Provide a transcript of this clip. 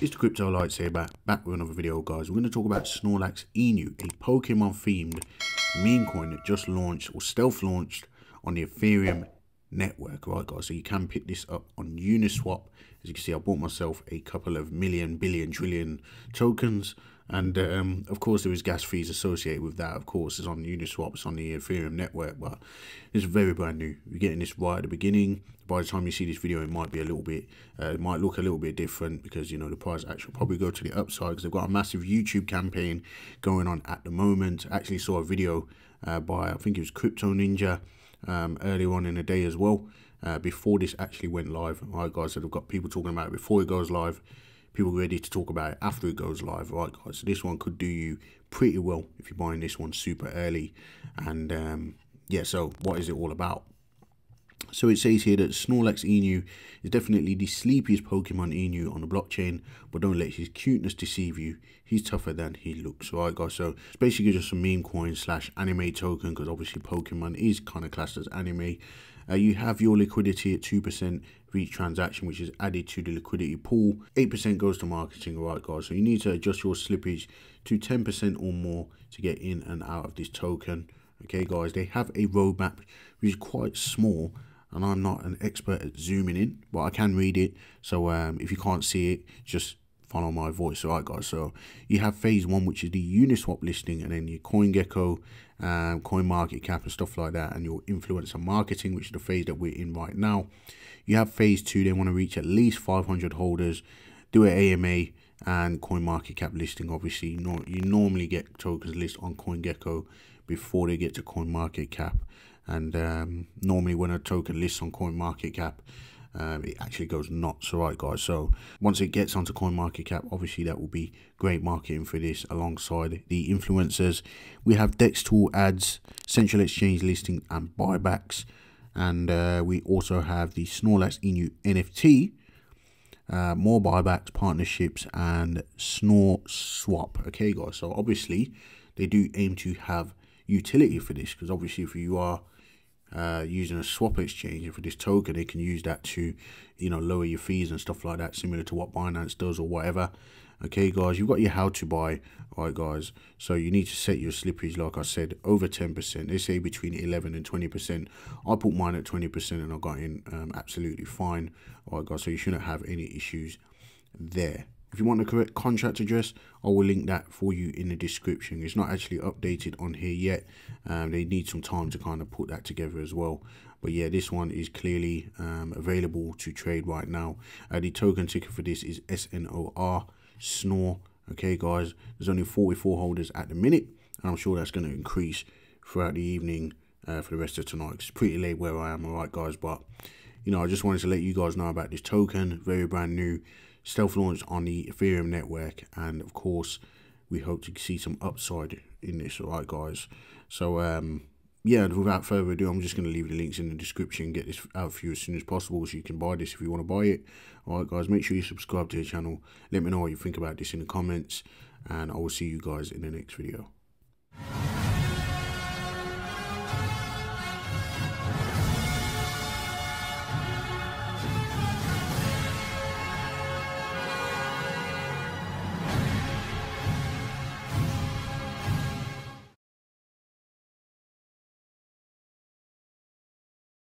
It's the Crypto Lightsaber back, back with another video, guys. We're going to talk about Snorlax Inu, a Pokemon-themed meme coin that just launched or stealth launched on the Ethereum network, right, guys? So you can pick this up on Uniswap. As you can see, I bought myself a couple of million, billion, trillion tokens. And um, of course, there is gas fees associated with that. Of course, it's on Uniswap, it's on the Ethereum network, but it's very brand new. You're getting this right at the beginning. By the time you see this video, it might be a little bit, uh, it might look a little bit different because you know the price actually probably go to the upside because they've got a massive YouTube campaign going on at the moment. I actually saw a video uh, by I think it was Crypto Ninja um, earlier on in the day as well. Uh, before this actually went live, right, guys. So they've got people talking about it before it goes live people ready to talk about it after it goes live, right, guys? So this one could do you pretty well if you're buying this one super early. And um, yeah, so what is it all about? So it says here that Snorlax Inu is definitely the sleepiest Pokemon Inu on the blockchain, but don't let his cuteness deceive you. He's tougher than he looks, right guys? So it's basically just a meme coin slash anime token because obviously Pokemon is kind of classed as anime. Uh, you have your liquidity at 2% for each transaction, which is added to the liquidity pool. 8% goes to marketing, right, guys? So you need to adjust your slippage to 10% or more to get in and out of this token. Okay, guys, they have a roadmap which is quite small, and I'm not an expert at zooming in, but I can read it. So um, if you can't see it, just follow my voice. All right, guys. So you have phase one, which is the Uniswap listing, and then your CoinGecko, um, Coin Market Cap, and stuff like that, and your influencer marketing, which is the phase that we're in right now. You have phase two. They want to reach at least 500 holders, do an AMA and Coin Market Cap listing. Obviously, you, you normally get tokens list on CoinGecko before they get to Coin Market Cap, and um, normally when a token lists on Coin Market Cap um, it actually goes nuts, right, guys. So once it gets onto CoinMarketCap, obviously that will be great marketing for this alongside the influencers. We have Dextool ads, central exchange listing, and buybacks. And uh, we also have the Snorlax Inu NFT, uh, more buybacks, partnerships, and Snore Swap. Okay, guys. So obviously, they do aim to have utility for this because obviously, if you are uh, using a swap exchange for this token, they can use that to, you know, lower your fees and stuff like that, similar to what Binance does or whatever. Okay, guys, you've got your how to buy, right, guys. So you need to set your slippage, like I said, over 10%. They say between 11 and 20%. I put mine at 20% and I got in um, absolutely fine, all right, guys. So you shouldn't have any issues there. If you want the correct contract address, I will link that for you in the description. It's not actually updated on here yet. Um, they need some time to kind of put that together as well. But yeah, this one is clearly um, available to trade right now. Uh, the token ticker for this is SNOR, SNOR. Okay, guys, there's only 44 holders at the minute. And I'm sure that's going to increase throughout the evening uh, for the rest of tonight. It's pretty late where I am, alright, guys. But, you know, I just wanted to let you guys know about this token. Very brand new stealth launch on the Ethereum network, and of course, we hope to see some upside in this. All right, guys. So, um, yeah, without further ado, I'm just going to leave the links in the description. Get this out for you as soon as possible so you can buy this if you want to buy it. All right, guys, make sure you subscribe to the channel. Let me know what you think about this in the comments, and I will see you guys in the next video.